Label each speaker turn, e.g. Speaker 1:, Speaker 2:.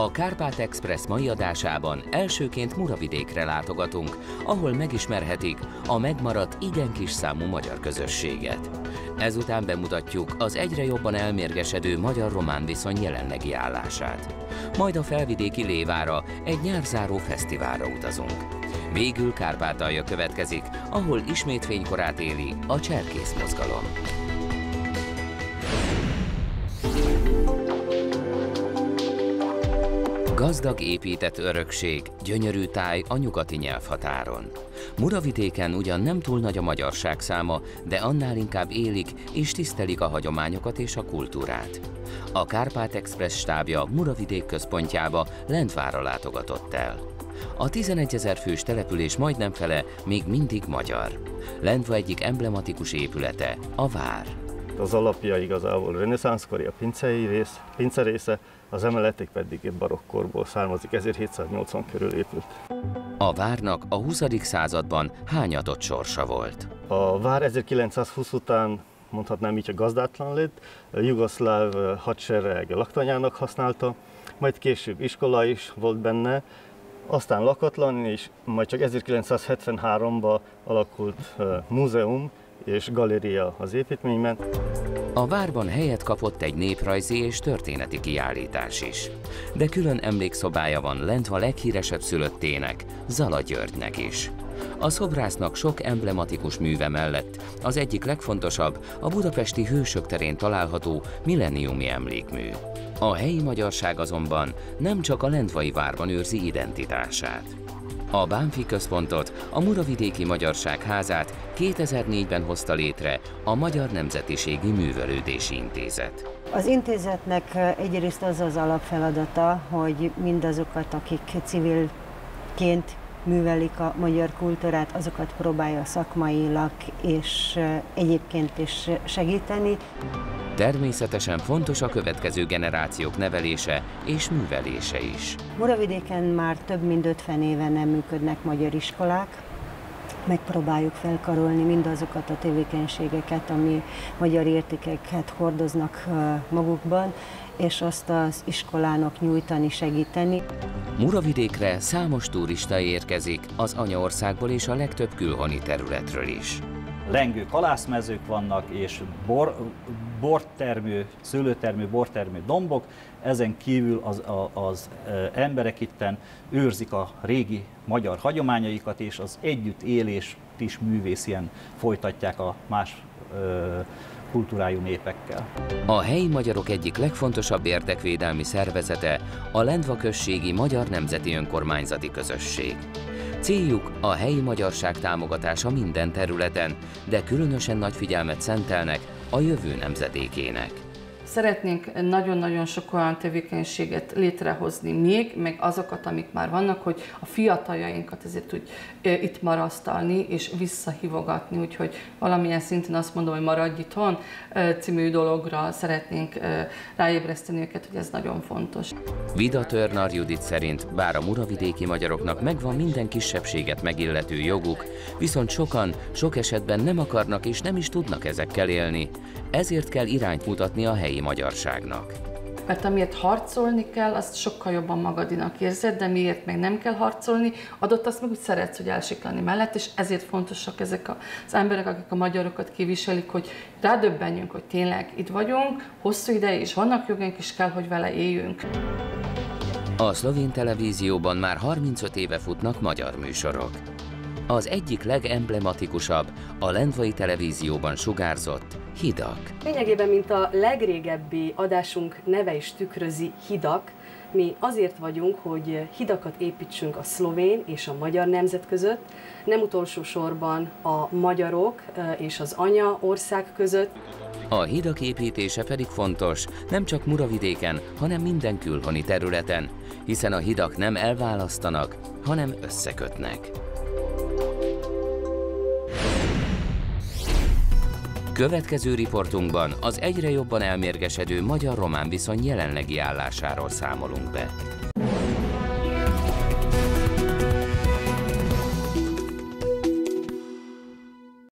Speaker 1: A Kárpát Express mai adásában elsőként Muravidékre látogatunk, ahol megismerhetik a megmaradt igen kis számú magyar közösséget. Ezután bemutatjuk az egyre jobban elmérgesedő magyar-román viszony jelenlegi állását. Majd a felvidéki Lévára egy nyárzáró fesztiválra utazunk. Végül Kárpátalja következik, ahol ismét fénykorát éli a cserkész mozgalom. Gazdag épített örökség, gyönyörű táj a nyugati nyelvhatáron. Muravidéken ugyan nem túl nagy a magyarság száma, de annál inkább élik és tisztelik a hagyományokat és a kultúrát. A Kárpát Express stábja Muravidék központjába Lentvára látogatott el. A 11 ezer fős település majdnem fele még mindig magyar. Lentva egyik emblematikus épülete, a vár.
Speaker 2: Az alapja igazából reneszánszkori a pincei rész, pince része, az emeletek pedig egy barokkorból származik, 1780 körül épült.
Speaker 1: A várnak a 20. században hányatott sorsa volt.
Speaker 2: A vár 1920 után mondhatnám így, a gazdátlan lett, a jugoszláv hadsereg laktanyának használta, majd később iskola is volt benne, aztán lakatlan, és majd csak 1973-ban alakult múzeum és galéria az építményben.
Speaker 1: A várban helyet kapott egy néprajzi és történeti kiállítás is. De külön emlékszobája van Lentva leghíresebb szülöttének, Zala Györgynek is. A szobrásznak sok emblematikus műve mellett az egyik legfontosabb a budapesti Hősök terén található milleniumi emlékmű. A helyi magyarság azonban nem csak a Lentvai várban őrzi identitását. A Bánfi központot, a Muravidéki Magyarság házát 2004-ben hozta létre a Magyar Nemzetiségi Művelődési Intézet.
Speaker 3: Az intézetnek egyrészt az az alapfeladata, hogy mindazokat, akik civilként művelik a magyar kultúrát, azokat próbálja szakmailag és egyébként is segíteni.
Speaker 1: Természetesen fontos a következő generációk nevelése és művelése is.
Speaker 3: Muravidéken már több mint 50 éve nem működnek magyar iskolák, megpróbáljuk felkarolni mindazokat a tevékenységeket, ami magyar értékeket hordoznak magukban, és azt az iskolának nyújtani, segíteni.
Speaker 1: Muravidékre számos turista érkezik az anyaországból és a legtöbb külhoni területről is.
Speaker 4: Lengő kalászmezők vannak, és bor, bortermő, szőlőtermő, bortermő dombok, ezen kívül az, a, az emberek itten őrzik a régi magyar hagyományaikat, és az együttélést is művészien folytatják a más kultúrájú népekkel.
Speaker 1: A helyi magyarok egyik legfontosabb érdekvédelmi szervezete a Lendva községi Magyar Nemzeti Önkormányzati Közösség. Céljuk a helyi magyarság támogatása minden területen, de különösen nagy figyelmet szentelnek a jövő nemzedékének.
Speaker 5: Szeretnénk nagyon-nagyon sok olyan tevékenységet létrehozni még, meg azokat, amik már vannak, hogy a fiataljainkat ezért úgy itt marasztalni és visszahívogatni, úgyhogy valamilyen szinten azt mondom, hogy maradj itthon című dologra szeretnénk ráébreszteni őket, hogy ez nagyon fontos.
Speaker 1: Vida Törnar Judit szerint, bár a muravidéki magyaroknak megvan minden kisebbséget megillető joguk, viszont sokan sok esetben nem akarnak és nem is tudnak ezekkel élni. Ezért kell irányt mutatni a helyi magyarságnak.
Speaker 5: Mert amiért harcolni kell, azt sokkal jobban magadinak érzed, de miért meg nem kell harcolni, adott azt meg úgy szeretsz, hogy elsiklani mellett, és ezért fontosak ezek az emberek, akik a magyarokat kiviselik, hogy rádöbbenjünk, hogy tényleg itt vagyunk, hosszú ideig, és vannak jogaink, és kell, hogy vele éljünk.
Speaker 1: A szlovén televízióban már 35 éve futnak magyar műsorok. Az egyik legemblematikusabb a Lendvai televízióban sugárzott Hidak.
Speaker 6: Lényegében, mint a legrégebbi adásunk neve is tükrözi, Hidak, mi azért vagyunk, hogy hidakat építsünk a szlovén és a magyar nemzet között, nem utolsó sorban a magyarok és az anya ország között.
Speaker 1: A hidak építése pedig fontos, nem csak Muravidéken, hanem minden külhoni területen, hiszen a hidak nem elválasztanak, hanem összekötnek. Következő riportunkban az egyre jobban elmérgesedő magyar-román viszony jelenlegi állásáról számolunk be.